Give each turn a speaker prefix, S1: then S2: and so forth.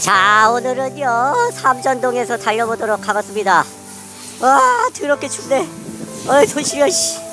S1: 자 오늘은요 삼전동에서 달려보도록 하겠습니다. 와 더럽게 춥네. 어이 손 시려 씨.